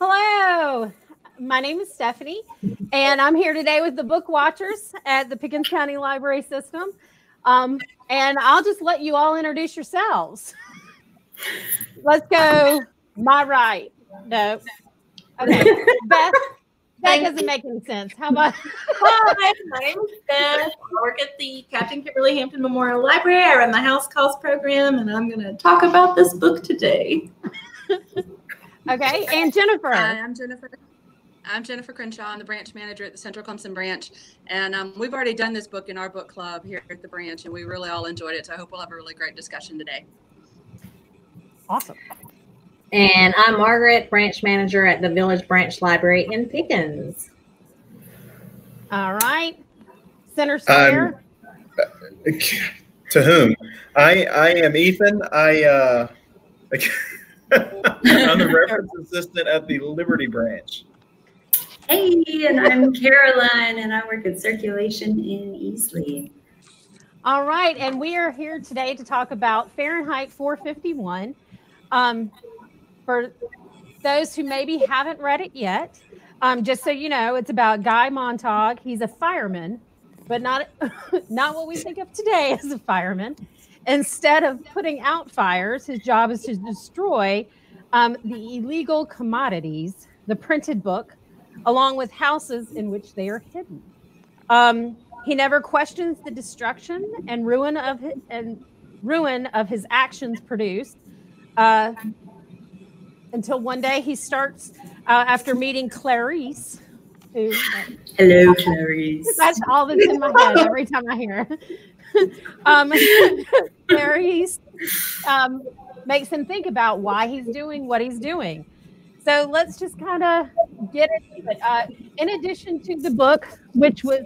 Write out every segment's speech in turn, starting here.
Hello, my name is Stephanie, and I'm here today with the book watchers at the Pickens County Library System. Um, and I'll just let you all introduce yourselves. Let's go. My right. No. Okay. Beth. That doesn't make any sense. How about? Hi, my name is Beth. I work at the Captain Kimberly Hampton Memorial Library. I run the House Calls program, and I'm going to talk about this book today. okay, and Jennifer. Hi, I'm Jennifer. I'm Jennifer Crenshaw. I'm the branch manager at the Central Clemson branch, and um, we've already done this book in our book club here at the branch, and we really all enjoyed it. So I hope we'll have a really great discussion today. Awesome. And I'm Margaret, branch manager at the Village Branch Library in Pickens. All right. Center Square. Um, to whom? I I am Ethan. I uh, I'm the reference assistant at the Liberty Branch. Hey, and I'm Caroline, and I work at Circulation in Easley. All right, and we are here today to talk about Fahrenheit 451. Um, for those who maybe haven't read it yet, um, just so you know, it's about Guy Montag. He's a fireman, but not not what we think of today as a fireman. Instead of putting out fires, his job is to destroy um, the illegal commodities, the printed book, along with houses in which they are hidden. Um, he never questions the destruction and ruin of his, and ruin of his actions produced. Uh, until one day he starts uh, after meeting Clarice. Who, Hello, Clarice. That's all that's in my head every time I hear. um, Clarice um, makes him think about why he's doing what he's doing. So let's just kind of get into it. Uh, in addition to the book, which was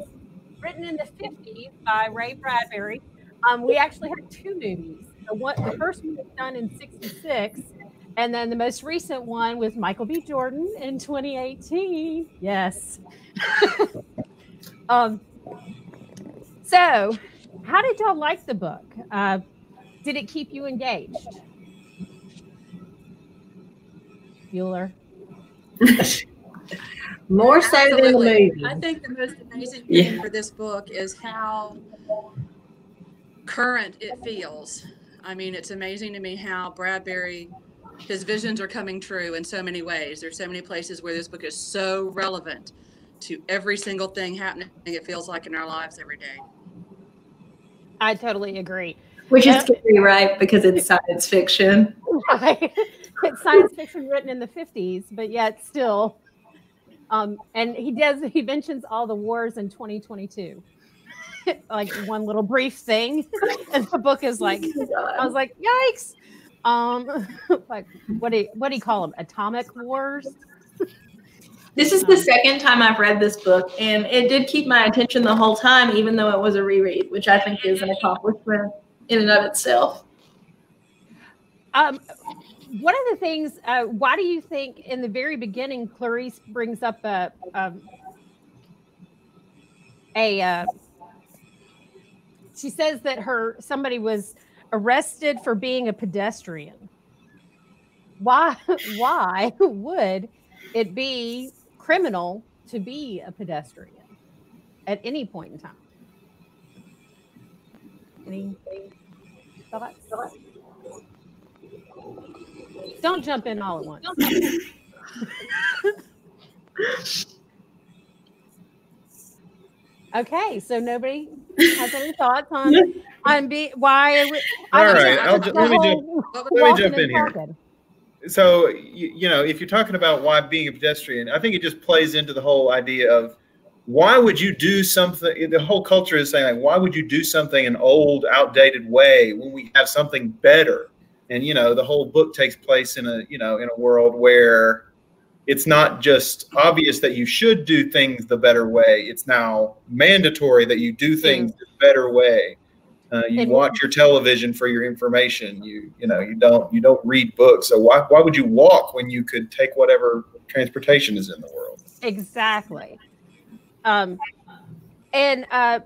written in the 50s by Ray Bradbury, um, we actually had two movies. The, one, the first one was done in 66, and then the most recent one was Michael B. Jordan in 2018. Yes. um, so, how did y'all like the book? Uh, did it keep you engaged? Bueller. More so Absolutely. than the movie. I think the most amazing thing yeah. for this book is how current it feels. I mean, it's amazing to me how Bradbury, his visions are coming true in so many ways. There's so many places where this book is so relevant to every single thing happening, it feels like in our lives every day. I totally agree. Which is scary, right? Because it's science fiction. Right it's science fiction written in the 50s, but yet still. Um, and he does, he mentions all the wars in 2022. like one little brief thing. and the book is like, oh I was like, yikes. Um, like what do you, what do you call them? Atomic wars? This is the second time I've read this book, and it did keep my attention the whole time, even though it was a reread, which I think is an accomplishment in and of itself. Um, one of the things, uh, why do you think in the very beginning Clarice brings up a um, a uh, she says that her somebody was arrested for being a pedestrian. Why why would it be criminal to be a pedestrian at any point in time? Any thoughts? thoughts? Don't jump in all at once. okay, so nobody has any thoughts on on be why? All right, I'll just, let me do. Let me jump in here. So you, you know, if you're talking about why being a pedestrian, I think it just plays into the whole idea of why would you do something the whole culture is saying like why would you do something an old outdated way when we have something better and you know the whole book takes place in a you know in a world where it's not just obvious that you should do things the better way. It's now mandatory that you do things the better way. Uh, you watch your television for your information. You you know you don't you don't read books. So why, why would you walk when you could take whatever transportation is in the world? Exactly. Um and uh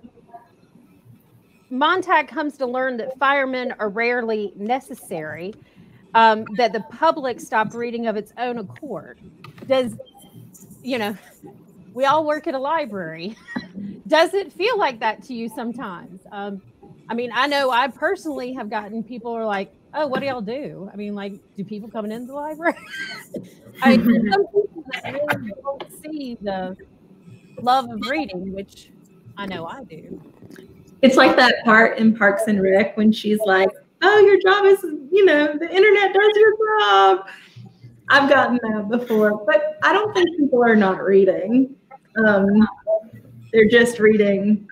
Montag comes to learn that firemen are rarely necessary um, that the public stopped reading of its own accord. Does, you know, we all work at a library. Does it feel like that to you sometimes? Um, I mean, I know I personally have gotten people are like, oh, what do y'all do? I mean, like, do people come into the library? I some people really don't see the love of reading, which I know I do. It's like that part in Parks and Rec when she's like, oh, your job is, you know, the internet does your job. I've gotten that before, but I don't think people are not reading. Um, they're just reading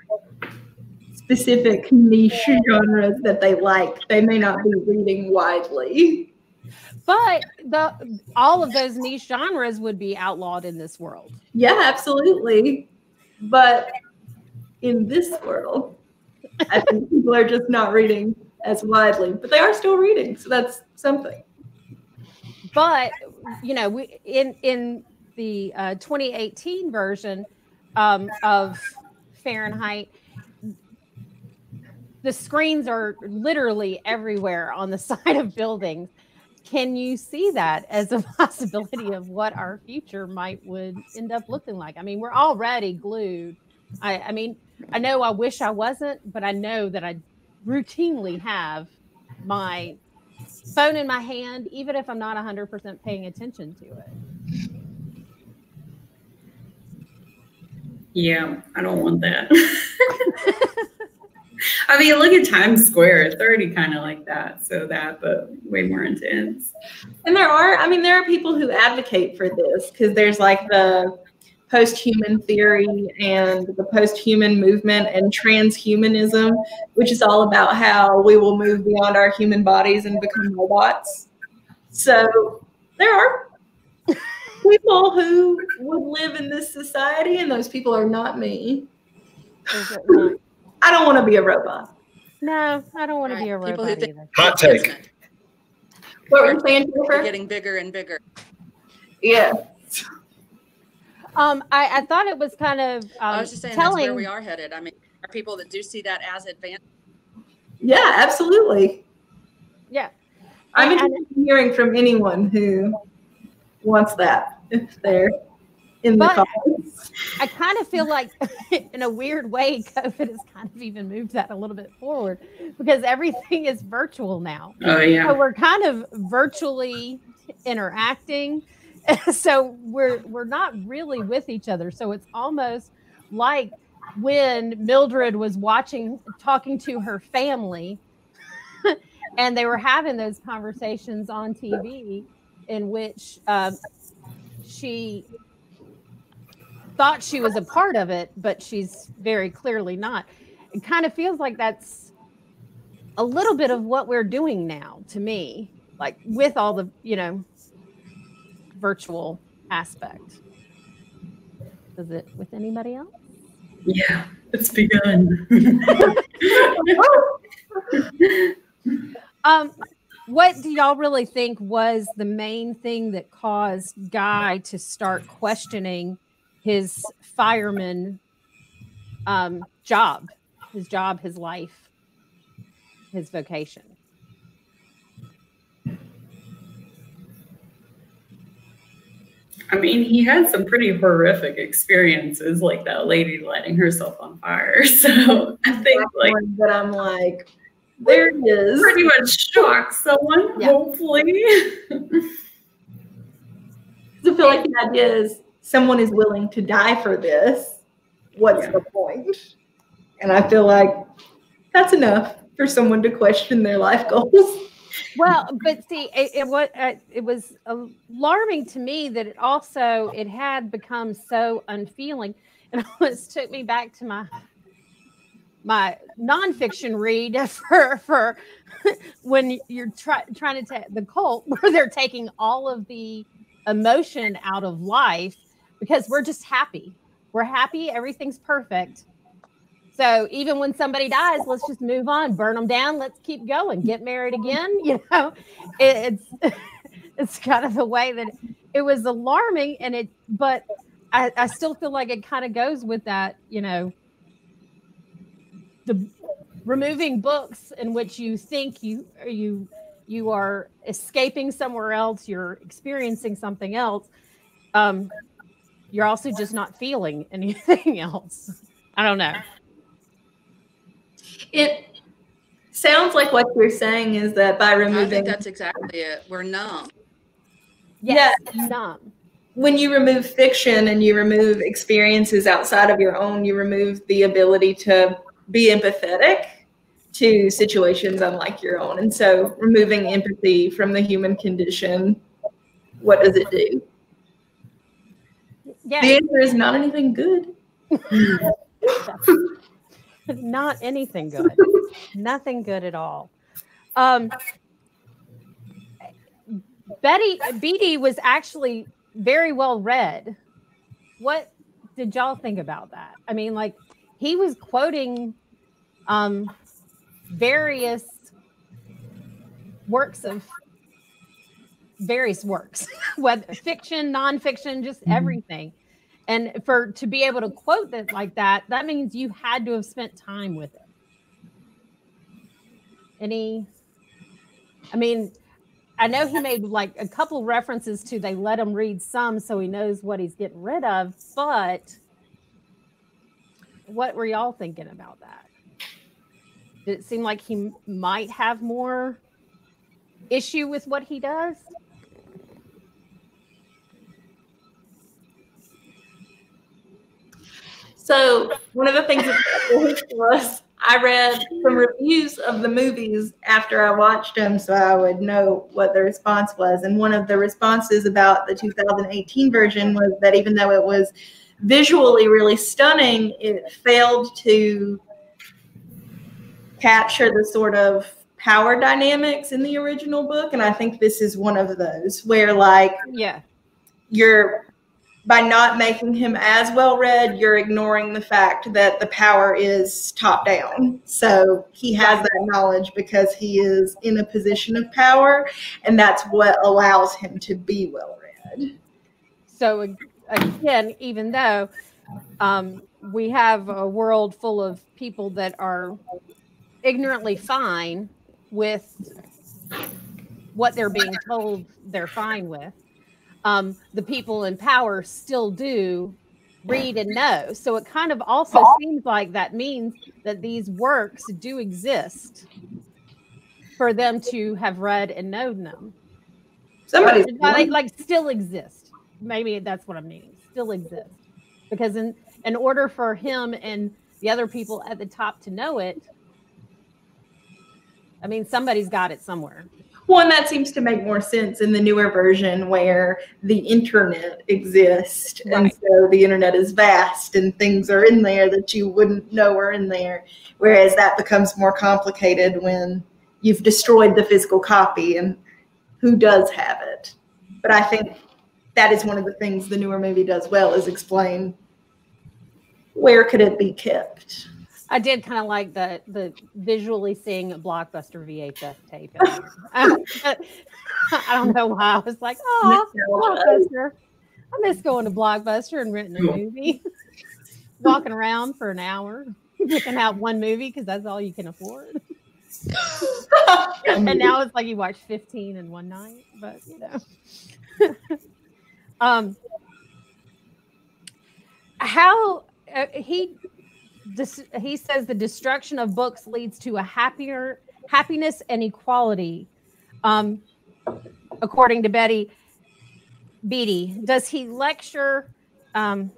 specific niche genres that they like. They may not be reading widely. But the all of those niche genres would be outlawed in this world. Yeah, absolutely. But in this world, I think people are just not reading as widely, but they are still reading, so that's something. But you know, we in in the uh, 2018 version um, of Fahrenheit, the screens are literally everywhere on the side of buildings. Can you see that as a possibility of what our future might would end up looking like? I mean, we're already glued. I, I mean, I know I wish I wasn't, but I know that I routinely have my phone in my hand, even if I'm not 100% paying attention to it. Yeah, I don't want that. I mean, look at Times Square. It's already kind of like that. So that, but way more intense. And there are, I mean, there are people who advocate for this because there's like the post-human theory and the post-human movement and transhumanism, which is all about how we will move beyond our human bodies and become robots. So there are people who would live in this society, and those people are not me. I don't want to be a robot. No, I don't want right. to be a robot either. Hot take. What we're saying, Jennifer? Getting bigger and bigger. Yeah. Um, I, I thought it was kind of. Um, I was just saying telling, that's where we are headed. I mean, are people that do see that as advanced? Yeah, absolutely. Yeah. I'm interested in hearing from anyone who wants that if they're in the comments. I kind of feel like, in a weird way, COVID has kind of even moved that a little bit forward because everything is virtual now. Oh yeah. So we're kind of virtually interacting so we're we're not really with each other. So it's almost like when Mildred was watching talking to her family and they were having those conversations on TV in which um, she thought she was a part of it, but she's very clearly not. It kind of feels like that's a little bit of what we're doing now to me, like with all the, you know, virtual aspect. Does it with anybody else? Yeah, it's begun. um, what do y'all really think was the main thing that caused Guy to start questioning his fireman um, job, his job, his life, his vocation? I mean, he had some pretty horrific experiences, like that lady lighting herself on fire. So I think, like, that I'm like, there it is. Pretty much shock someone, yeah. hopefully. I feel like the idea is someone is willing to die for this. What's yeah. the point? And I feel like that's enough for someone to question their life goals well, but see, it, it was uh, it was alarming to me that it also it had become so unfeeling, and almost took me back to my my nonfiction read for for when you're try, trying to take the cult where they're taking all of the emotion out of life because we're just happy. We're happy, everything's perfect so even when somebody dies, let's just move on, burn them down, let's keep going, get married again. You know, it, it's it's kind of the way that it, was alarming, and it. But I, I still feel like it kind of goes with that. You know, the removing books in which you think you you you are escaping somewhere else, you're experiencing something else. Um, you're also just not feeling anything else. I don't know. It sounds like what you're saying is that by removing I think that's exactly it. We're numb. Yes, yeah. numb. When you remove fiction and you remove experiences outside of your own, you remove the ability to be empathetic to situations unlike your own. And so removing empathy from the human condition, what does it do? Yeah. The answer is not anything good. not anything good. Nothing good at all. Um, Betty Beatty was actually very well read. What did y'all think about that? I mean, like he was quoting um, various works of various works, whether fiction, nonfiction, just mm-hmm. everything. And for to be able to quote that like that, that means you had to have spent time with it. Any, I mean, I know he made like a couple references to they let him read some so he knows what he's getting rid of, but what were y'all thinking about that? Did it seem like he might have more issue with what he does? So one of the things that was I read some reviews of the movies after I watched them so I would know what the response was. And one of the responses about the 2018 version was that even though it was visually really stunning, it failed to capture the sort of power dynamics in the original book. And I think this is one of those where like yeah, you're by not making him as well read, you're ignoring the fact that the power is top down. So he has that knowledge because he is in a position of power, and that's what allows him to be well read. So, again, even though um, we have a world full of people that are ignorantly fine with what they're being told they're fine with um, the people in power still do read and know. So it kind of also seems like that means that these works do exist for them to have read and known them. Somebody like, like still exist. Maybe that's what I'm meaning. Still exist. Because in in order for him and the other people at the top to know it, I mean somebody's got it somewhere. One that seems to make more sense in the newer version where the internet exists. Right. And so the internet is vast and things are in there that you wouldn't know are in there. Whereas that becomes more complicated when you've destroyed the physical copy and who does have it. But I think that is one of the things the newer movie does well is explain where could it be kept I did kind of like the the visually seeing a blockbuster VHS tape. I, I don't know why I was like, oh, blockbuster. I miss going to blockbuster and renting a movie, walking around for an hour, picking out one movie because that's all you can afford. and now it's like you watch 15 in one night, but you know. um, how uh, he he says the destruction of books leads to a happier happiness and equality. Um, according to Betty Beatty, does he lecture? Um,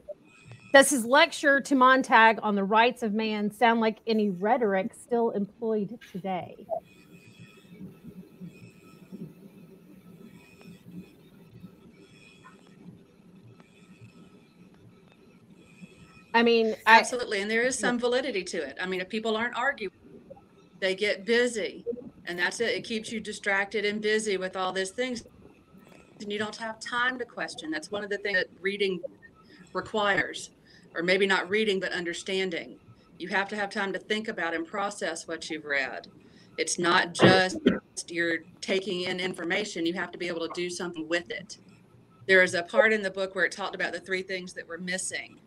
does his lecture to Montag on the rights of man sound like any rhetoric still employed today? I mean, absolutely, I, and there is some validity to it. I mean, if people aren't arguing, they get busy, and that's it. It keeps you distracted and busy with all these things, and you don't have time to question. That's one of the things that reading requires, or maybe not reading, but understanding. You have to have time to think about and process what you've read. It's not just you're taking in information. You have to be able to do something with it. There is a part in the book where it talked about the three things that were missing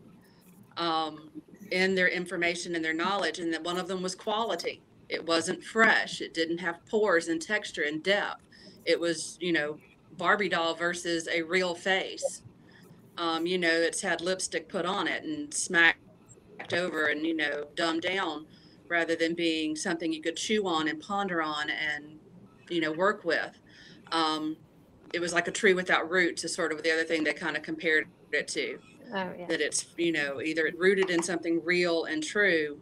um, in their information and their knowledge, and that one of them was quality. It wasn't fresh. It didn't have pores and texture and depth. It was, you know, Barbie doll versus a real face. Um, you know, it's had lipstick put on it and smacked over and, you know, dumbed down rather than being something you could chew on and ponder on and, you know, work with. Um, it was like a tree without roots is sort of the other thing they kind of compared it to. Oh, yeah. That it's, you know, either rooted in something real and true,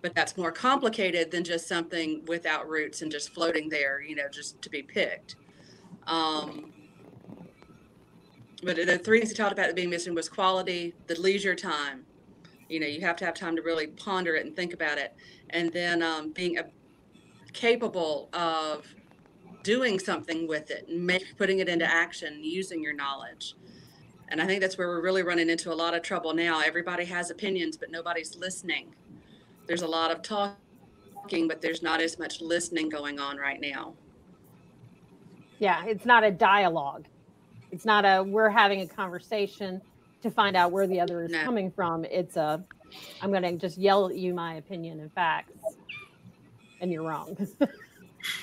but that's more complicated than just something without roots and just floating there, you know, just to be picked. Um, but the three things he talked about being missing was quality, the leisure time. You know, you have to have time to really ponder it and think about it, and then um, being a, capable of doing something with it, make, putting it into action, using your knowledge. And I think that's where we're really running into a lot of trouble now. Everybody has opinions, but nobody's listening. There's a lot of talking, but there's not as much listening going on right now. Yeah, it's not a dialogue. It's not a we're having a conversation to find out where the other is no. coming from. It's a I'm going to just yell at you my opinion and facts, and you're wrong.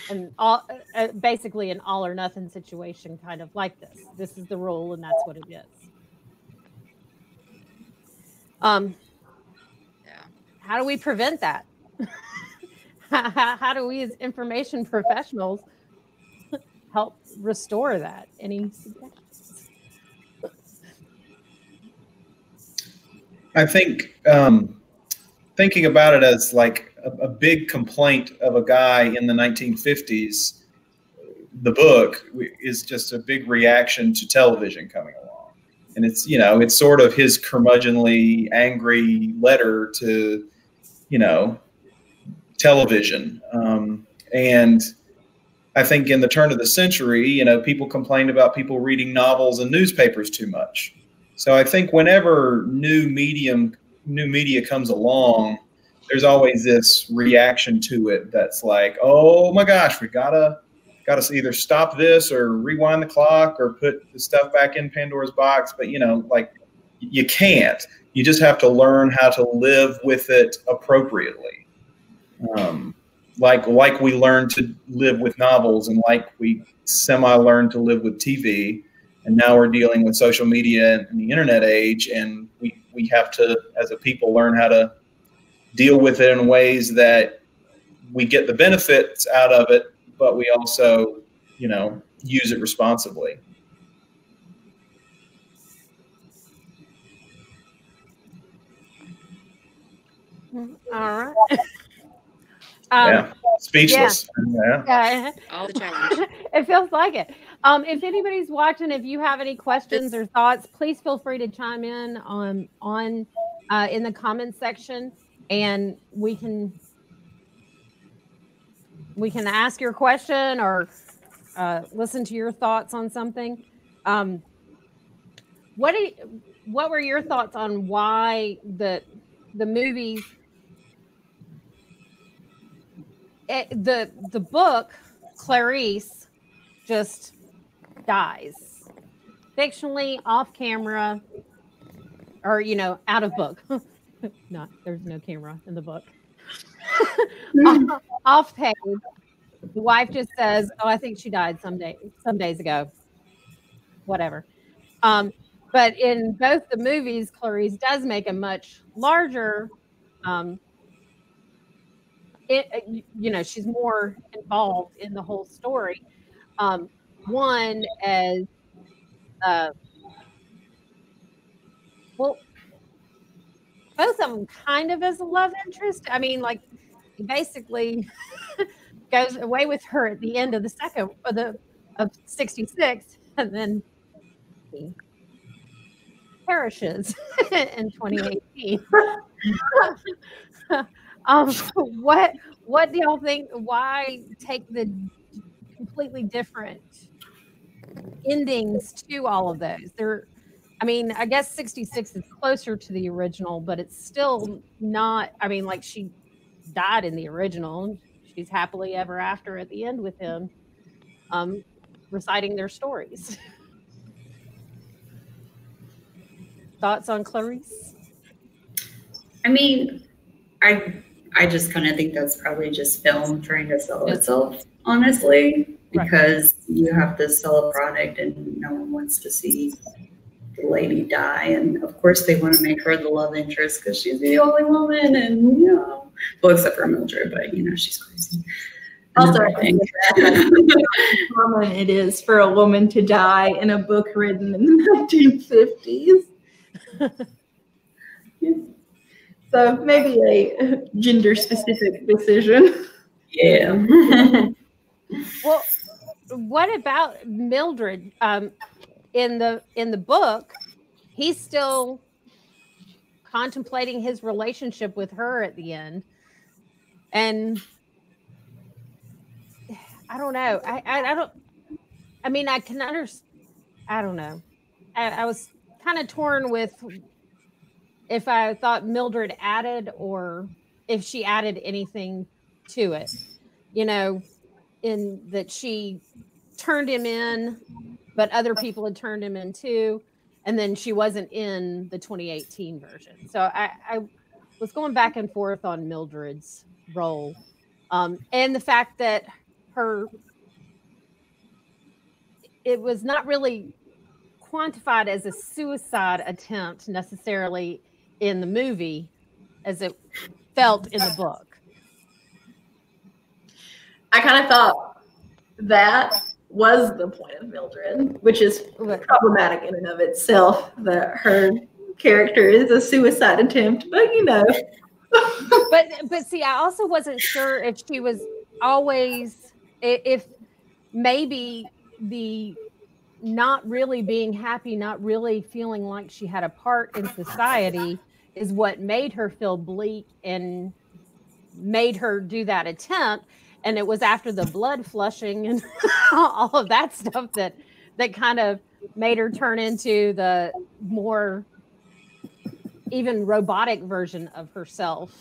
and all uh, basically an all or nothing situation, kind of like this. This is the rule, and that's what it is. Um, yeah. How do we prevent that? how, how do we, as information professionals, help restore that? Any suggestions? I think um, thinking about it as like a, a, big complaint of a guy in the 1950s, the book is just a big reaction to television coming along. And it's, you know, it's sort of his curmudgeonly, angry letter to, you know, television. Um, and I think in the turn of the century, you know, people complained about people reading novels and newspapers too much. So I think whenever new medium, new media comes along, there's always this reaction to it that's like, oh my gosh, we gotta gotta either stop this or rewind the clock or put the stuff back in Pandora's box. But you know, like you can't. You just have to learn how to live with it appropriately. Um, like like we learned to live with novels and like we semi learned to live with TV and now we're dealing with social media and the internet age and we, we have to as a people learn how to deal with it in ways that we get the benefits out of it but we also you know use it responsibly all right um, yeah. Speechless. Yeah. yeah. All the challenge. it feels like it. Um, if anybody's watching, if you have any questions or thoughts, please feel free to chime in on on uh, in the comments section, and we can we can ask your question or uh, listen to your thoughts on something. Um, what do you, what were your thoughts on why the the movie it, the the book Clarice just dies fictionally off camera or you know out of book not there's no camera in the book. Off, off page the wife just says oh i think she died some day some days ago. Whatever. Um, but in both the movies clarice does make a much larger um, it, uh, you know, she's more involved in the whole story. Um, one as, uh, well, both of them kind of as a love interest. I mean, like, basically goes away with her at the end of the second of the of 66 and then he perishes in 2018 um, what what do y'all think? Why take the completely different endings to all of those? They're, I mean, I guess 66 is closer to the original, but it's still not. I mean, like she died in the original. She's happily ever after at the end with him, um, reciting their stories. Thoughts on Clarice? I mean, I I just kind of think that's probably just film trying to sell itself, honestly, because right. you have to sell a product and no one wants to see the lady die. And of course, they want to make her the love interest because she's the only woman. And, you know, well, except for Mildred, but, you know, she's crazy. Also, I think common it is for a woman to die in a book written in the 1950s. So maybe a gender specific decision. Yeah. well, what about Mildred? Um, in the in the book, he's still contemplating his relationship with her at the end, and I don't know. I I, I don't. I mean, I can understand. I don't know. I, I was kind of torn with if I thought Mildred added or if she added anything to it. You know, in that she turned him in, but other people had turned him in too. And then she wasn't in the 2018 version. So I, I was going back and forth on Mildred's role. Um, and the fact that her, it was not really quantified as a suicide attempt necessarily in the movie as it felt in the book. I kind of thought that was the point of Mildred, which is problematic in and of itself that her character is a suicide attempt, but you know. but but see, I also wasn't sure if she was always if maybe the not really being happy, not really feeling like she had a part in society is what made her feel bleak and made her do that attempt. And it was after the blood flushing and all of that stuff that that kind of made her turn into the more even robotic version of herself.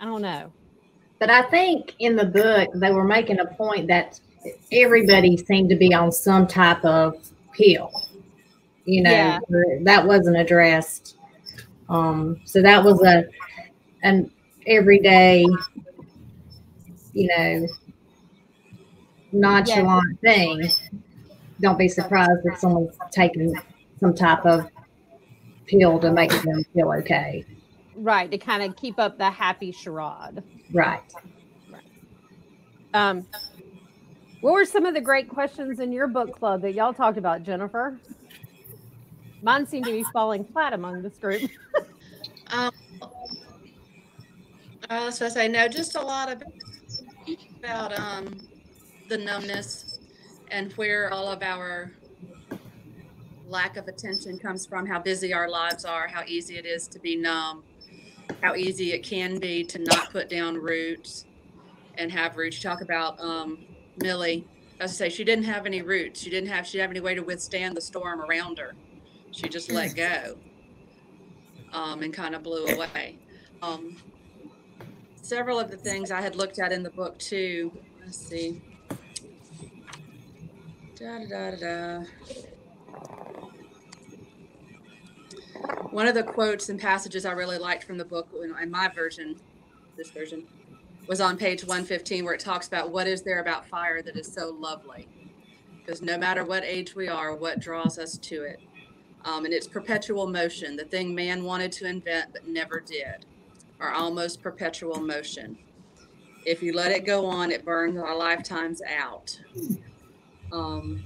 I don't know. But I think in the book they were making a point that everybody seemed to be on some type of pill. You know, yeah. that wasn't addressed. Um, so that was a an everyday, you know, nonchalant yeah. thing. Don't be surprised if someone's taking some type of pill to make them feel okay. Right, to kind of keep up the happy charade. Right. Right. Um, what were some of the great questions in your book club that y'all talked about, Jennifer? Mine seem to be falling flat among this group. um, I was supposed to say no, just a lot of about um, the numbness and where all of our lack of attention comes from, how busy our lives are, how easy it is to be numb, how easy it can be to not put down roots and have roots. Talk about um, Millie, as I say, she didn't have any roots. She didn't have she didn't have any way to withstand the storm around her. She just let go um, and kind of blew away. Um, several of the things I had looked at in the book too. Let's see. Da, da, da. One of the quotes and passages I really liked from the book in my version, this version, was on page 115 where it talks about what is there about fire that is so lovely? Because no matter what age we are what draws us to it um, and it's perpetual motion the thing man wanted to invent but never did or almost perpetual motion. If you let it go on it burns our lifetimes out um,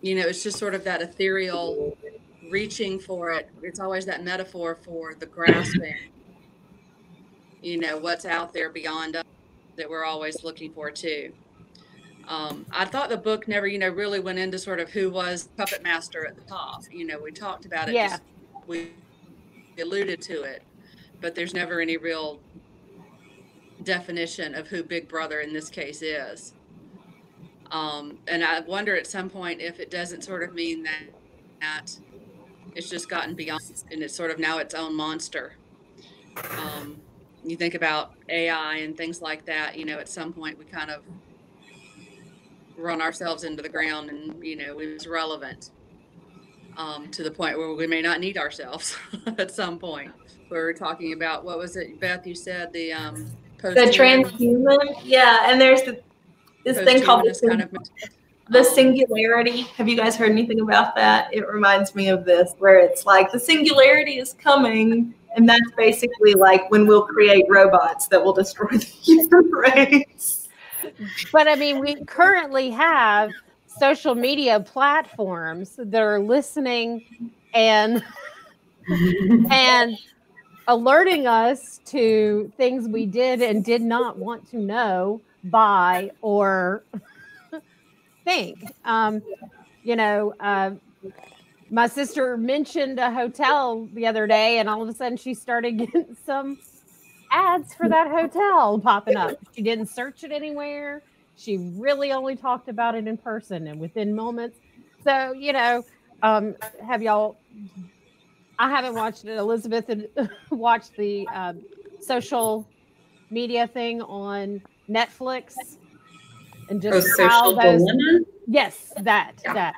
you know it's just sort of that ethereal reaching for it it's always that metaphor for the grasping you know what's out there beyond us that we're always looking for too. Um, I thought the book never, you know, really went into sort of who was puppet master at the top. You know, we talked about it, yeah. Just, we alluded to it, but there's never any real definition of who Big Brother in this case is. Um, and I wonder at some point if it doesn't sort of mean that, that it's just gotten beyond and it's sort of now its own monster. Um, you think about AI and things like that, you know, at some point we kind of run ourselves into the ground and, you know, it's relevant um, to the point where we may not need ourselves at some point. We are talking about, what was it, Beth, you said the, um, the transhuman. Yeah, and there's the, this thing called the, kind of, the um, singularity. Have you guys heard anything about that? It reminds me of this, where it's like the singularity is coming, and that's basically like when we'll create robots that will destroy the human race. But I mean, we currently have social media platforms that are listening and and alerting us to things we did and did not want to know by or think. Um, you know, uh, my sister mentioned a hotel the other day, and all of a sudden she started getting some ads for that hotel popping up. She didn't search it anywhere. She really only talked about it in person and within moments. So, you know, um, have y'all I haven't watched it. Elizabeth watched the um, social media thing on Netflix and just oh, how those, dilemma? yes, that yeah.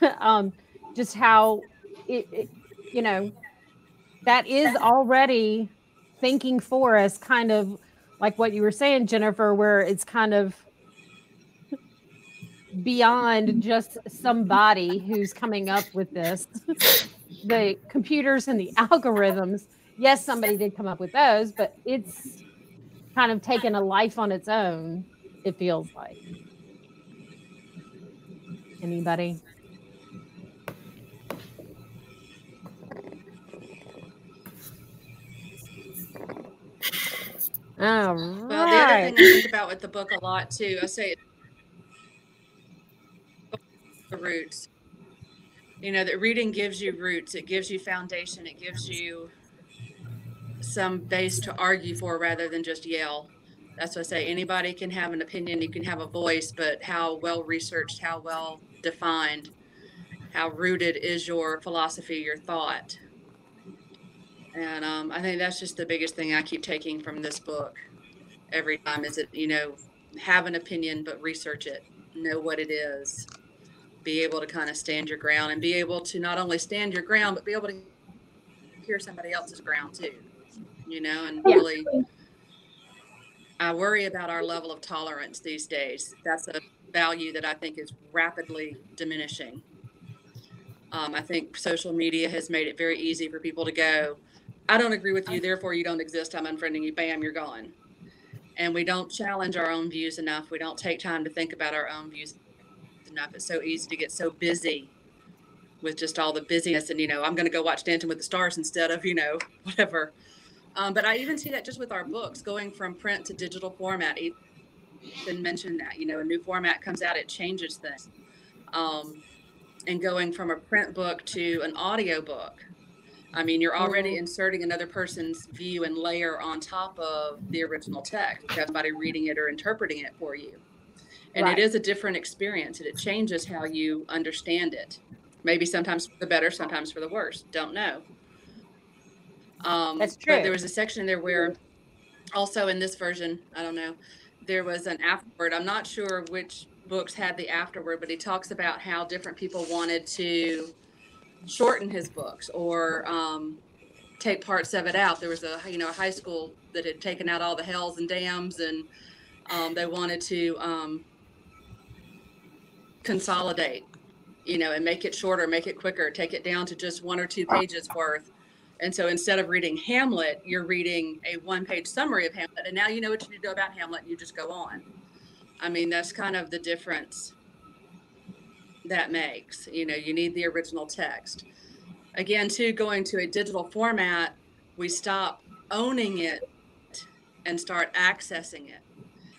that um, just how it, it, you know, that is already thinking for us, kind of like what you were saying, Jennifer, where it's kind of beyond just somebody who's coming up with this the computers and the algorithms, yes, somebody did come up with those, but it's kind of taken a life on its own, it feels like. Anybody? All right. Well, the other thing I think about with the book a lot too, I say the roots you know that reading gives you roots it gives you foundation it gives you some base to argue for rather than just yell. That's what i say anybody can have an opinion you can have a voice but how well researched how well defined how rooted is your philosophy your thought? And um, i think that's just the biggest thing i keep taking from this book every time is it you know have an opinion but research it know what it is. Be able to kind of stand your ground and be able to not only stand your ground, but be able to hear somebody else's ground too, you know, and really. I worry about our level of tolerance these days. That's a value that I think is rapidly diminishing. Um, I think social media has made it very easy for people to go, I don't agree with you, therefore you don't exist. I'm unfriending you. Bam, you're gone. And we don't challenge our own views enough. We don't take time to think about our own views enough. It's so easy to get so busy with just all the busyness and you know i'm going to go watch dancing with the stars instead of you know whatever um, but i even see that just with our books going from print to digital format even mentioned that you know a new format comes out it changes things um, and going from a print book to an audio book i mean you're already mm-hmm. inserting another person's view and layer on top of the original text somebody reading it or interpreting it for you and right. it is a different experience and it changes how you understand it maybe sometimes for the better sometimes for the worse don't know um, that's true but there was a section there where also in this version i don't know there was an afterword. I'm not sure which books had the afterword but he talks about how different people wanted to shorten his books or um, take parts of it out. There was a you know a high school that had taken out all the hells and dams and um, they wanted to um, consolidate, you know, and make it shorter, make it quicker, take it down to just one or two pages worth. And so instead of reading Hamlet, you're reading a one page summary of Hamlet. And now you know what you need to know about Hamlet and you just go on. I mean, that's kind of the difference that makes. You know, you need the original text. Again, too, going to a digital format, we stop owning it and start accessing it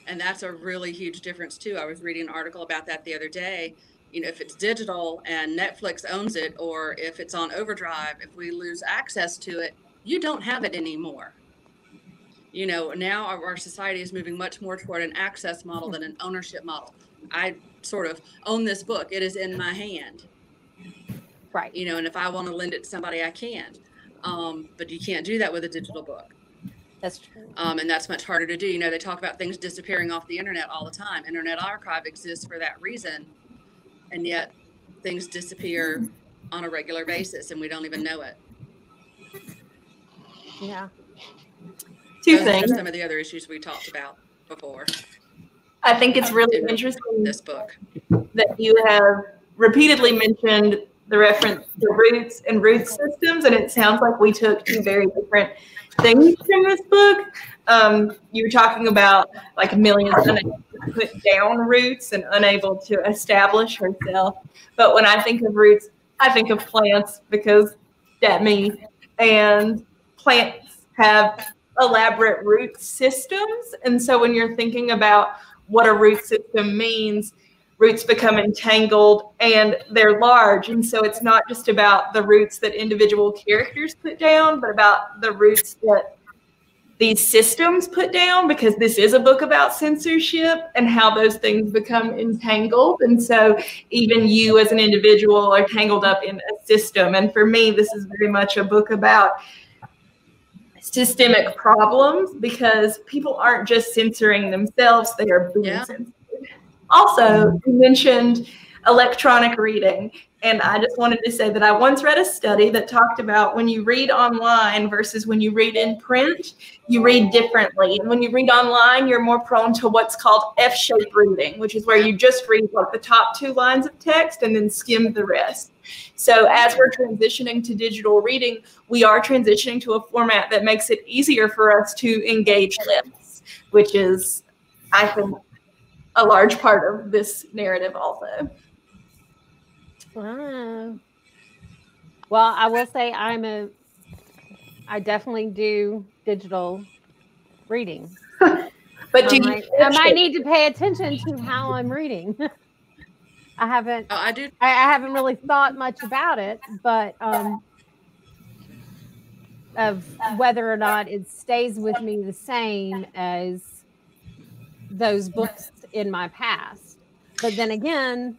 and that's a really huge difference too. I was reading an article about that the other day. You know, if it's digital and Netflix owns it, or if it's on overdrive, if we lose access to it, you don't have it anymore. You know, now our, our society is moving much more toward an access model than an ownership model. I sort of own this book; it is in my hand. Right. You know, and if I want to lend it to somebody, I can. Um, but you can't do that with a digital book. That's true. Um, and that's much harder to do. You know, they talk about things disappearing off the internet all the time. Internet Archive exists for that reason, and yet things disappear on a regular basis, and we don't even know it. Yeah. Two Those things. some of the other issues we talked about before. I think it's really in interesting this book that you have repeatedly mentioned the reference to roots and root systems, and it sounds like we took two very different things from this book. Um, you were talking about like millions unable to put down roots and unable to establish herself. But when I think of roots, I think of plants because that me and plants have elaborate root systems. And so when you're thinking about what a root system means, roots become entangled and they're large. And so it's not just about the roots that individual characters put down, but about the roots that these systems put down because this is a book about censorship and how those things become entangled. And so even you as an individual are tangled up in a system. And for me, this is very much a book about systemic problems because people aren't just censoring themselves, they are being yeah. censored. Also, you mentioned electronic reading. And I just wanted to say that I once read a study that talked about when you read online versus when you read in print, you read differently. And when you read online, you're more prone to what's called F shaped reading, which is where you just read like the top two lines of text and then skim the rest. So as we're transitioning to digital reading, we are transitioning to a format that makes it easier for us to engage lips, which is, I think, a large part of this narrative also. Wow. Well, I will say I'm a, I definitely do digital reading. but do I, might, I might need to pay attention to how I'm reading. I haven't. Oh, I do. I, I, haven't really thought much about it, but um, of whether or not it stays with me the same as those books in my past. But then again,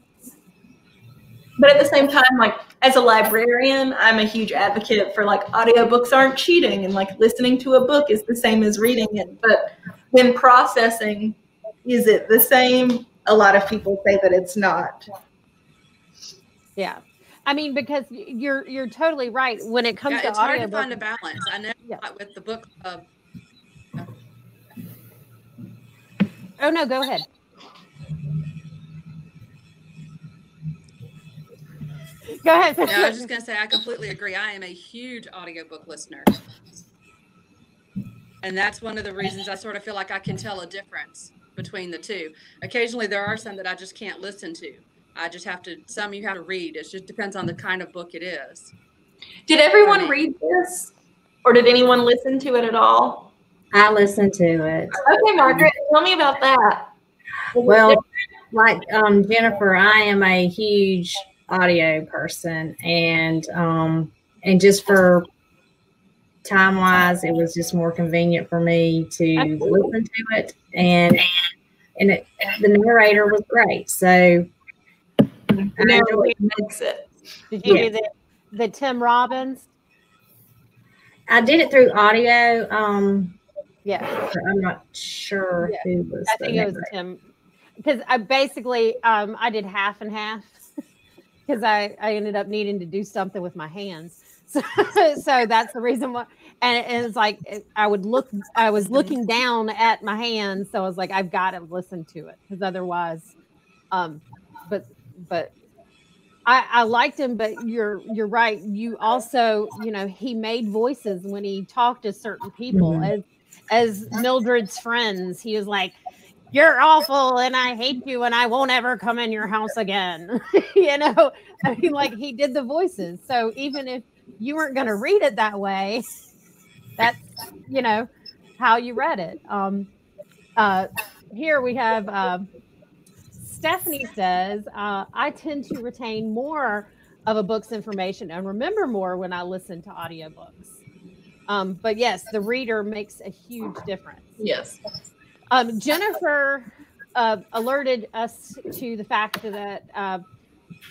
but at the same time like as a librarian i'm a huge advocate for like audiobooks aren't cheating and like listening to a book is the same as reading it but when processing is it the same a lot of people say that it's not yeah I mean, because you're you're totally right. When it comes yeah, to it's audio hard to find a balance. I know yeah. with the book. Of, oh no, go ahead. Go ahead. No, I was just going to say, I completely agree. I am a huge audiobook listener. And that's one of the reasons I sort of feel like I can tell a difference between the two. Occasionally, there are some that I just can't listen to. I just have to, some you have to read. It just depends on the kind of book it is. Did everyone read this? Or did anyone listen to it at all? I listened to it. Okay, Margaret, tell me about that. Well, like um, Jennifer, I am a huge audio person and um and just for time wise it was just more convenient for me to listen to it and and it, the narrator was great. So narrator makes it. Did you yeah. do the, the tim robbins? I did it through audio um yeah. i'm not sure yeah. who was i think it was tim because i basically um i did half and half because I, I ended up needing to do something with my hands. So, so that's the reason why. And, and it's like I would look, I was looking down at my hands, so I was like, I've got to listen to it because otherwise, um, but but I, I liked him. But you're you're right. You also, you know, he made voices when he talked to certain people mm-hmm. as as Mildred's friends. He was like, you're awful and I hate you and I won't ever come in your house again. you know, I mean, like he did the voices. So even if you weren't going to read it that way, that's, you know, how you read it. Um, uh, here we have uh, Stephanie says, uh, I tend to retain more of a book's information and remember more when I listen to audiobooks. Um, but yes, the reader makes a huge difference. Yes. Um, Jennifer uh, alerted us to the fact that uh,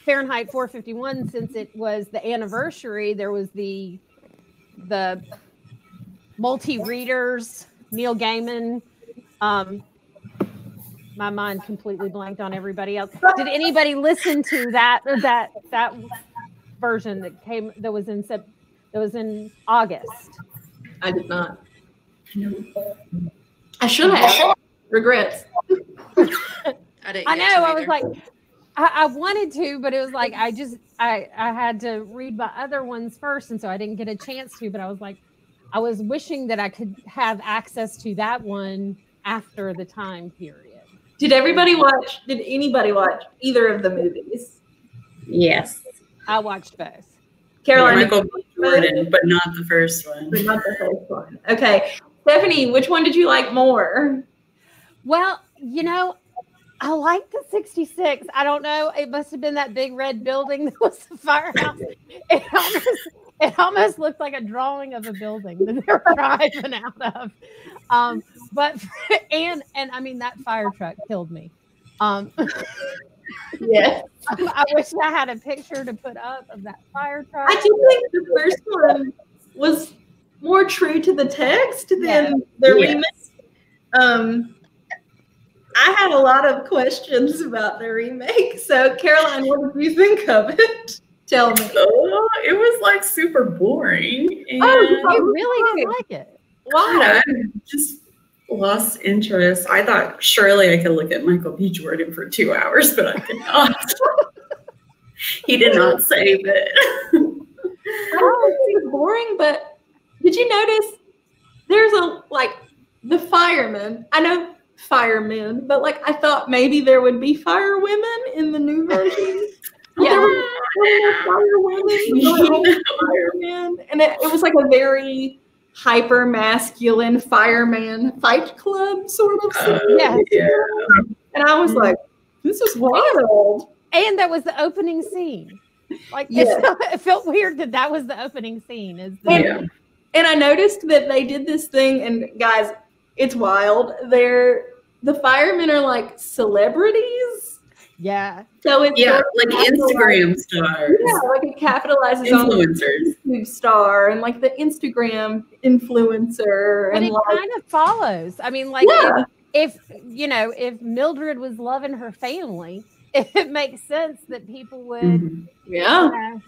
Fahrenheit 451, since it was the anniversary, there was the the multi readers, Neil Gaiman. Um, my mind completely blanked on everybody else. Did anybody listen to that that that version that came that was in that was in August? I did not. I should have. Regrets. I didn't. I know. I was like, I, I wanted to, but it was like I just I I had to read my other ones first, and so I didn't get a chance to. But I was like, I was wishing that I could have access to that one after the time period. Did everybody watch? Did anybody watch either of the movies? Yes. I watched both. Caroline, Michael Jordan, but not the first one. but not the first one. Okay, Stephanie, which one did you like more? Well, you know, I like the 66. I don't know. It must have been that big red building that was the firehouse. It almost, it almost looked like a drawing of a building that they were driving out of. Um, but and and I mean that fire truck killed me. Um, Yes, I wish I had a picture to put up of that fire truck. I do think the first one was more true to the text than Yeah. the Yes. remake. Um, I had a lot of questions about the remake. So, Caroline, what did you think of it? Tell me. Oh, it was like super boring. And Oh, you really didn't like it. Why? I just lost interest. I thought surely I could look at Michael B. Jordan for two hours, but I could not. he did not save it. I don't think it's boring, but did you notice there's a like the firemen? I know firemen, but like I thought maybe there would be firewomen in the new version. Yeah. There were no fire women, firemen, and it, it was like a very hyper masculine fireman fight club sort of Uh. Yes. yeah. and I was like, this is wild. And that was the opening scene. Like Yeah. it felt weird that that was the opening scene. Is the, Yeah. And I noticed that they did this thing, and guys, it's wild. They're the firemen are like celebrities. yeah. So it's Yeah, like Instagram stars, Yeah, like it capitalizes on the influencers. YouTube star and like the Instagram influencer And and it like kind of follows. I mean, like Yeah. if, if you know, if Mildred was loving her family, it makes sense that people would. Mhm. yeah. you know,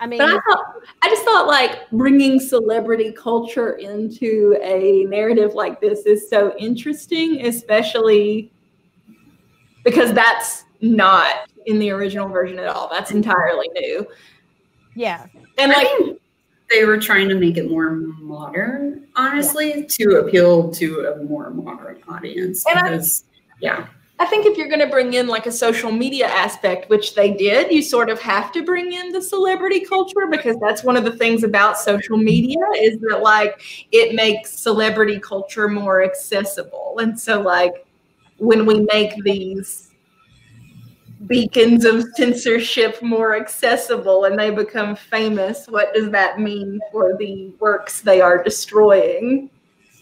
I mean, But I thought I just thought like bringing celebrity culture into a narrative like this is so interesting, especially because that's not in the original version at all. That's entirely new. yeah, And I like think they were trying to make it more modern, honestly, to appeal to a more modern audience. And I- yeah, I think if you're going to bring in like a social media aspect, which they did, you sort of have to bring in the celebrity culture because that's one of the things about social media is that like it makes celebrity culture more accessible. And so, like, when we make these beacons of censorship more accessible and they become famous, what does that mean for the works they are destroying?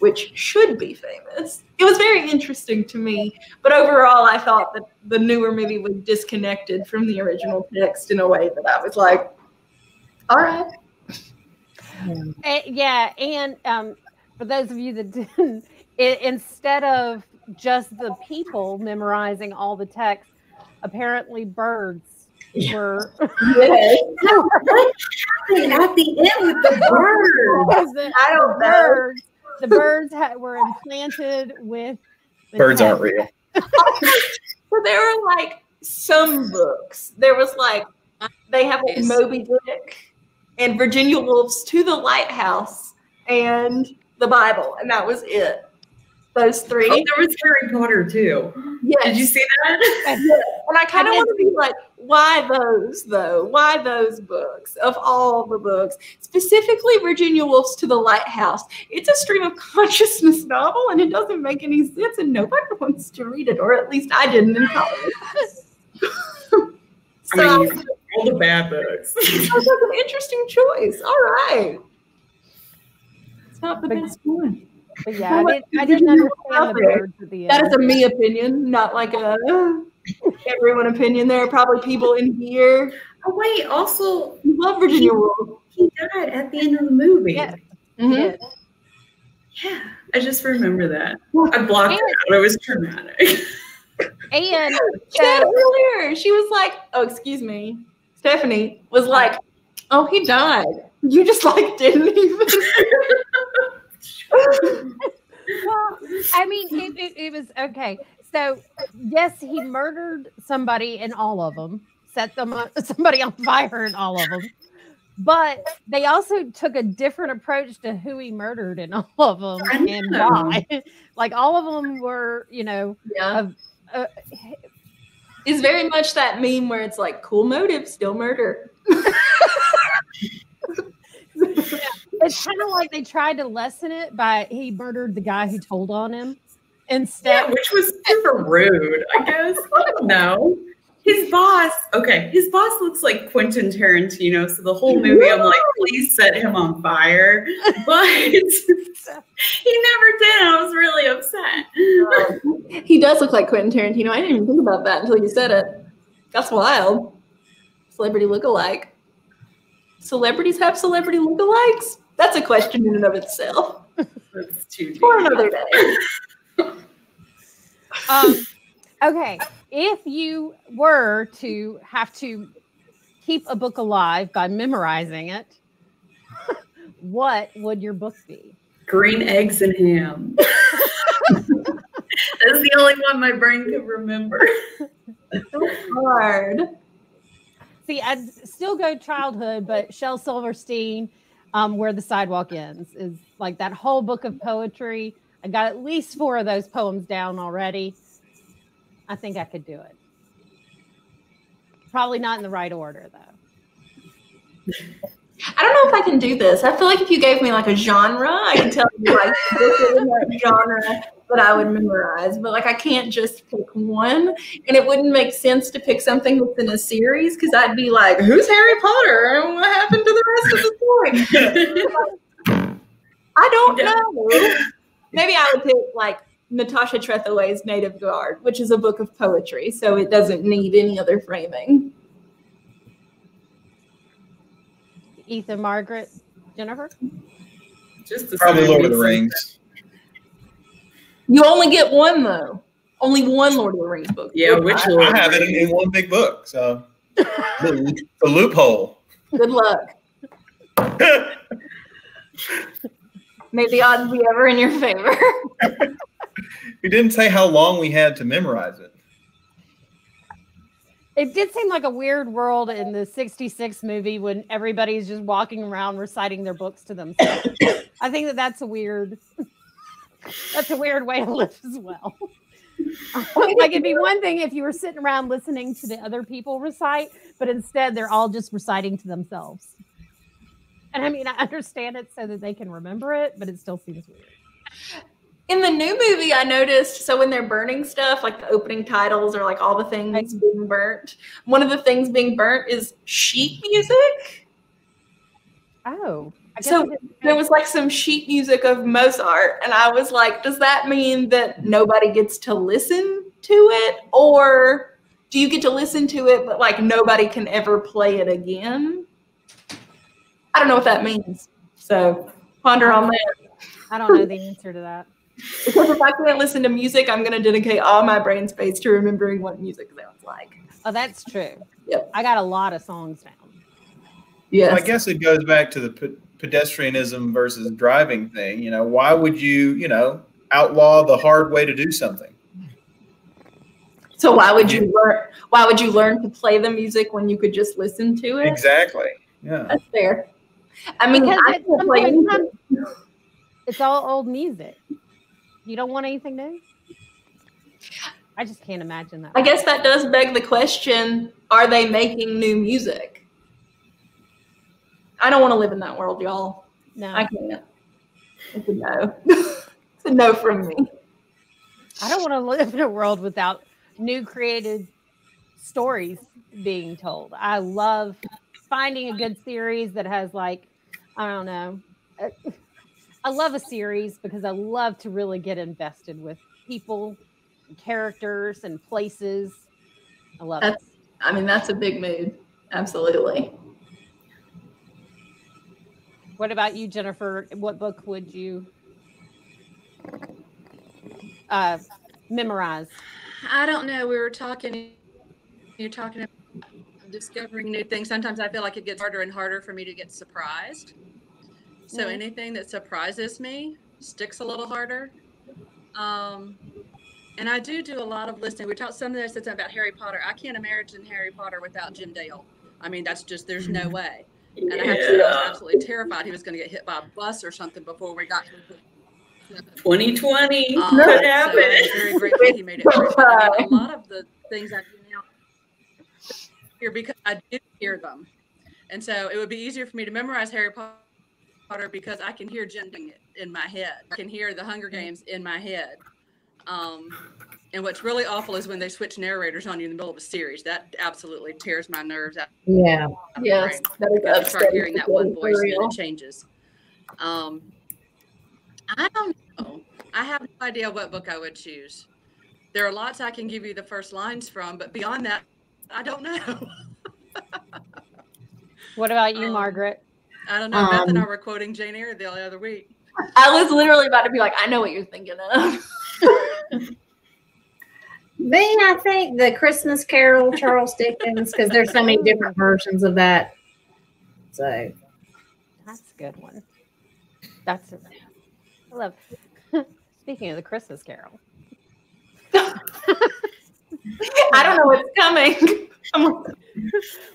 Which should be famous. It was very interesting to me. But overall, I thought that the newer movie was disconnected from the original text in a way that I was like, all right. Eh, yeah, and um, for those of you that didn't, i instead of just the people memorizing all the text, apparently birds Yeah. were. Yes. what happened at the end with the bird? the, I don't know. birds, the birds had, were implanted with. the Birds aren't real. So there were like some books. There was like, they have like Moby Dick and Virginia Woolf's To the Lighthouse and the Bible. And that was it. Those three. Oh, there was Harry Potter too. Yeah. Did you see that? And I kind of want to be like, why those though? Why those books of all the books? Specifically, Virginia Woolf's To the Lighthouse. It's a stream of consciousness novel, and it doesn't make any sense, and nobody wants to read it, or at least I didn't in college. so I mean, all the bad books. that was an interesting choice. All right. It's not the best one. But yeah, I didn't, I didn't understand the birds at the end. That is a me opinion, not like a everyone opinion. There are probably people in here oh wait, also who love Virginia Woolf. he died at the end of the movie. Yeah. Mhm. Yes. Yeah, I just remember that. I blocked it out. It was traumatic. And so, earlier, she was like, "Oh, excuse me." Stephanie was like, "Oh, he died." You just like didn't even. Well, I mean, it, it, it, was okay. So, yes, he murdered somebody in all of them, set them up, somebody on fire in all of them. But they also took a different approach to who he murdered in all of them and why. like all of them were, you know, yeah. Uh, is very much that meme where it's like cool motive, still murder. It's kind of like they tried to lessen it by he murdered the guy who told on him instead. Yeah, which was super rude, I guess. I don't know. His boss, okay, his boss looks like Quentin Tarantino. So the whole movie, I'm like, please set him on fire. But he never did. I was really upset. he does look like Quentin Tarantino. I didn't even think about that until you said it. That's wild. Celebrity look-alike. Celebrities have celebrity look-alikes? That's a question in and of itself. That's too deep. For another day. um, okay. If you were to have to keep a book alive by memorizing it, what would your book be? Green eggs and ham. That's the only one my brain can remember. so hard. See, I'd still go childhood, but Shel Silverstein um, where the sidewalk ends is like that whole book of poetry. I got at least four of those poems down already. I think I could do it. Probably not in the right order though. I don't know if I can do this. I feel like if you gave me like a genre, I can tell you like this is genre that I would memorize. But like I can't just pick one, and it wouldn't make sense to pick something within a series because I'd be like, "Who's Harry Potter? And what happened to the rest of the story?" I don't know. Maybe I would pick like Natasha Trethewey's Native Guard, which is a book of poetry, so it doesn't need any other framing. Ethan, Margaret, Jennifer. Just probably Lord of the Rings. You only get one though. Only one Lord of the Rings book. Yeah, which I, I have it in one big book, so the, the loophole. Good luck. May the odds be ever in your favor. we didn't say how long we had to memorize it. It did seem like a weird world in the 66 movie when everybody's just walking around reciting their books to themselves. I think that that's a weird that's a weird way to live as well. like it'd be one thing if you were sitting around listening to the other people recite, but instead they're all just reciting to themselves. And I mean, I understand it so that they can remember it, but it still seems weird. In the new movie, I noticed so when they're burning stuff, like the opening titles or like all the things right. being burnt, one of the things being burnt is sheet music. Oh so there was like some sheet music of Mozart, and I was like, does that mean that nobody gets to listen to it, or do you get to listen to it, but like nobody can ever play it again? I don't know what that means. So ponder on that. I don't know the answer to that. Because if I can't listen to music, I'm going to dedicate all my brain space to remembering what music sounds like. Oh, that's true. Yep. I got a lot of songs down. Yes. Well, I guess it goes back to the pedestrianism versus driving thing. You know, why would you, you know, outlaw the hard way to do something? So why would you learn? Why would you learn to play the music when you could just listen to it? Exactly. Yeah, that's fair. I mean, I play music. it's all old music. You don't want anything new. I just can't imagine that. I guess that does beg the question: Are they making new music? I don't want to live in that world, y'all. No, I can't. It's a no. it's a no from me. I don't want to live in a world without new created stories being told. I love finding a good series that has like, I don't know. Uh, I love a series because I love to really get invested with people, and characters, and places. I love that's, it. I mean, that's a big mood. Absolutely. What about you, Jennifer? What book would you uh, memorize? I don't know. We were talking. You're talking about discovering new things. Sometimes I feel like it gets harder and harder for me to get surprised. So mm-hmm. anything that surprises me, sticks a little harder. Um, and I do do a lot of listening. We talked some of this about Harry Potter. I can't imagine Harry Potter without Jim Dale. I mean, that's just there's no way. And I have to say, I was absolutely terrified he was going to get hit by a bus or something before we got to 2020 um, could happen. So I'm very grateful he made it. a lot of the things I do now here because I did hear them, and so it would be easier for me to memorize Harry Potter because I can hear Jim doing it in my head. I can hear the Hunger Games in my head. Um, and what's really awful is when they switch narrators on you in the middle of a series. That absolutely tears my nerves out. Yeah. Yes. That is start hearing that one voice and it changes. Um, I don't know. I have no idea what book I would choose. There are lots I can give you the first lines from, but beyond that, I don't know. what about you, um, Margaret? I don't know. Um, Beth and I were quoting Jane Eyre the other week. I was literally about to be like, I know what you're thinking of. Me, I think the Christmas Carol, Charles Dickens, because there's so many different versions of that. So that's a good one. That's a, I love. Speaking of the Christmas Carol, I don't know what's coming.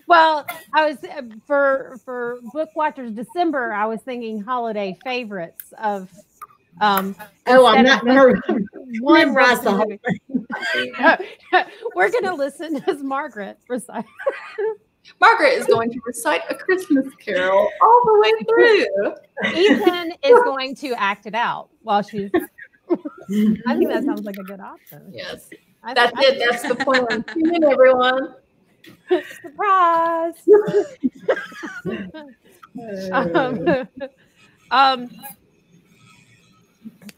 well, I was uh, for for Book Watchers December. I was thinking holiday favorites of um, oh, I'm not going to memorize the whole thing. We're going to listen as Margaret recite. Margaret is going to recite a Christmas carol all the way through. Ethan is going to act it out while she's. I think that sounds like a good option. Yes. I, That's I, it. That's the plan. Tune in, everyone. Surprise. um, um,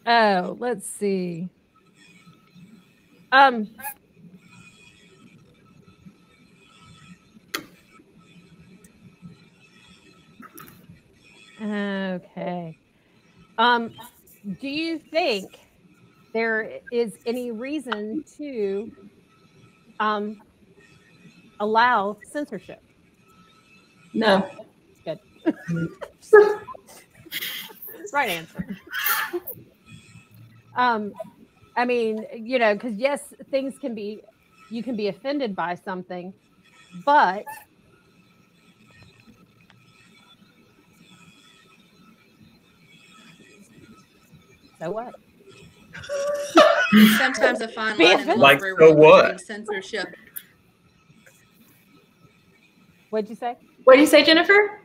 Oh, let's see. Um, okay. Um, do you think there is any reason to um, allow censorship? No. Good. right answer. Um, I mean, you know, because yes, things can be, you can be offended by something, but so what? Sometimes a fine line in like so what? censorship. What'd you say? What did you say, Jennifer?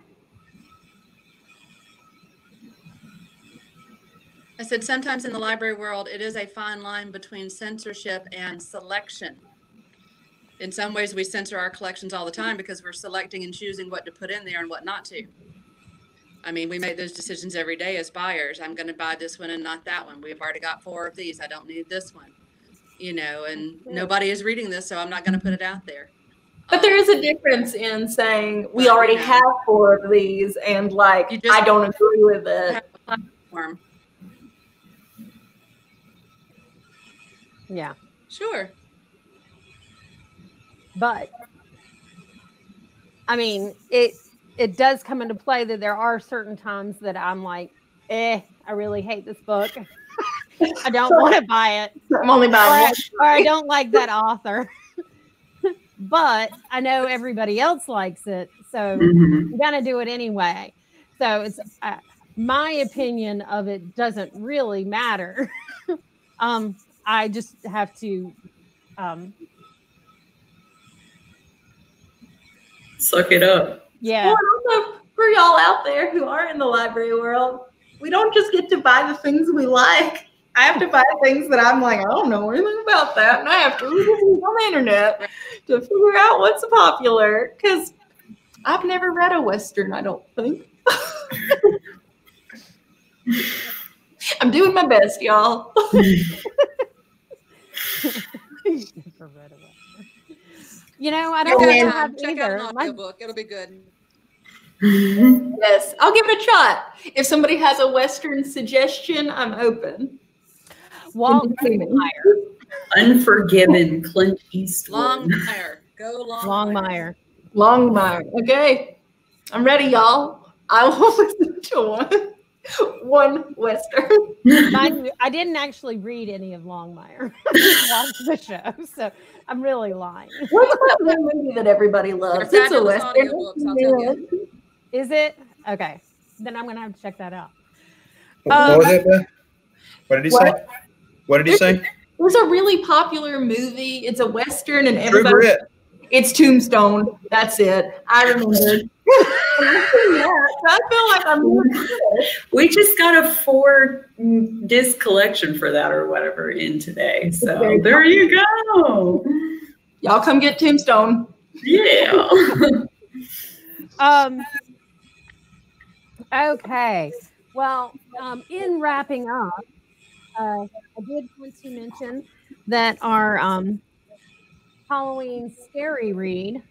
I said sometimes in the library world, it is a fine line between censorship and selection. In some ways, we censor our collections all the time because we're selecting and choosing what to put in there and what not to. I mean, we make those decisions every day as buyers. I'm going to buy this one and not that one. We've already got four of these. I don't need this one. You know, and nobody is reading this, so I'm not going to put it out there. But there is a difference in saying we already have four of these and like I don't agree with it. Yeah. Sure. But I mean, it it does come into play that there are certain times that I'm like, eh, I really hate this book. I don't want to buy it. I'm only buying or, or I don't like that author. but I know everybody else likes it, so mm-hmm. I'm gonna do it anyway. So it's uh, my opinion of it doesn't really matter. um, I just have to um, suck it up. Yeah. Well, also for y'all out there who are in the library world, we don't just get to buy the things we like. I have to buy things that I'm like, I don't know anything about that. And I have to read on the internet to figure out what's popular. Because I've never read a Western, I don't think. I'm doing my best, y'all. you know, I don't know. Have Check either. out an My... book. It'll be good. yes, I'll give it a shot. If somebody has a Western suggestion, I'm open. Walt Unforgiven, Clint Eastwood. Longmire. Go Longmire. Longmire. Okay. I'm ready, y'all. I will listen to one. one Western. I didn't actually read any of Longmire. Watch the show, so I'm really lying. What's that one movie that everybody loves? It's a Western. Is it? Okay. Then I'm gonna have to check that out. What, um, was it? What did he what? say? What did he say? There's a really popular movie. It's a Western and everybody. It's Tombstone. That's it. I remember. I feel like I'm. We just got a four disc collection for that or whatever in today. So there you go. Y'all come get Tombstone. Yeah. um. Okay. Well, um, in wrapping up, uh, I did want to mention that our um, Halloween scary read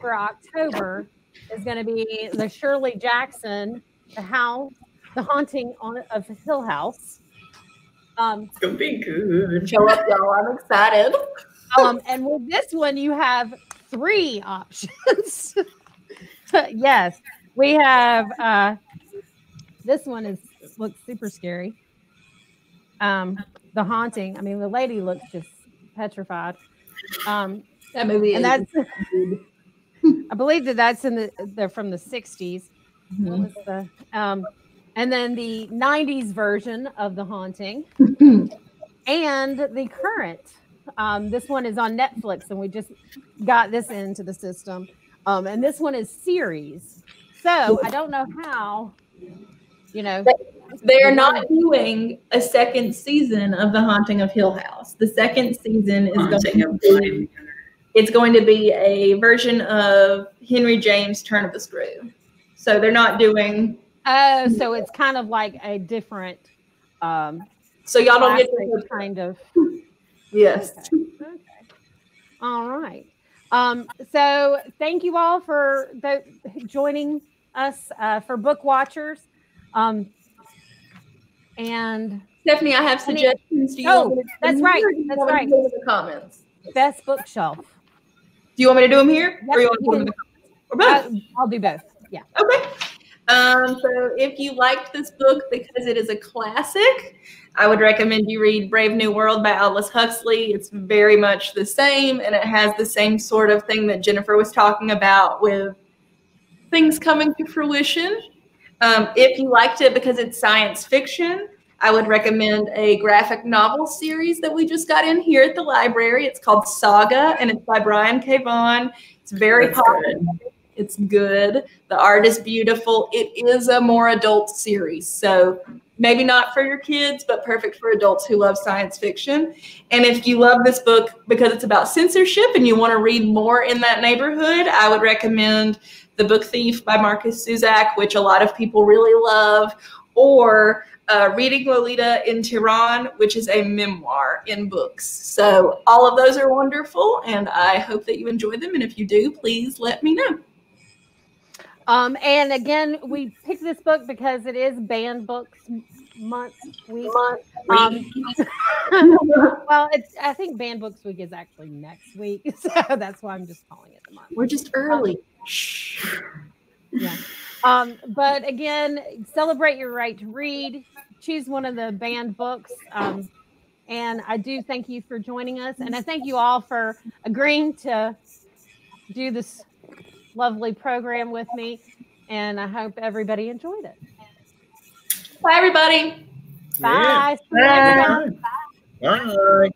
for October is going to be the Shirley Jackson, the house, the haunting on, of Hill House. Um, it's gonna be good. Show up, y'all! I'm excited. Um, and with this one, you have three options. yes, we have. Uh, this one is looks super scary. Um, the haunting. I mean, the lady looks just petrified. Um, that movie, and that's. I believe that that's in the they're from the 60s. Mm-hmm. The, um, and then the 90s version of The Haunting and the current. Um, this one is on Netflix, and we just got this into the system. Um, and this one is series. So I don't know how, you know. They are not doing a second season of The Haunting of Hill House. The second season is going to be it's going to be a version of Henry James Turn of the Screw. So they're not doing. Oh, so it's kind of like a different. Um, so y'all don't get to kind of. Yes. Okay. okay. All right. Um, so thank you all for the, joining us uh, for Book Watchers. Um, and Stephanie, I have suggestions. Do you oh, that's right. That's right. The comments. Best bookshelf. Do you want me to do them here? Yep, or you want to do them or both? I'll do both. Yeah. Okay. Um, so if you liked this book because it is a classic, I would recommend you read Brave New World by Aldous Huxley. It's very much the same, and it has the same sort of thing that Jennifer was talking about with things coming to fruition. Um, if you liked it because it's science fiction, I would recommend a graphic novel series that we just got in here at the library. It's called Saga, and it's by Brian K. Vaughan. It's very That's popular. Good. It's good. The art is beautiful. It is a more adult series. So maybe not for your kids, but perfect for adults who love science fiction. And if you love this book because it's about censorship and you want to read more in that neighborhood, I would recommend The Book Thief by Markus Zusak, which a lot of people really love, or uh, Reading Lolita in Tehran, which is a memoir in books. So all of those are wonderful, and I hope that you enjoy them. And if you do, please let me know. Um, and again, we picked this book because it is banned books month week. Month, um, well, it's I think banned books week is actually next week, so that's why I'm just calling it the month. We're just early. Um, yeah. Um, but again, celebrate your right to read choose one of the banned books. Um, and I do thank you for joining us. And I thank you all for agreeing to do this lovely program with me. And I hope everybody enjoyed it. Bye, everybody. Bye. Yeah. Bye. Bye.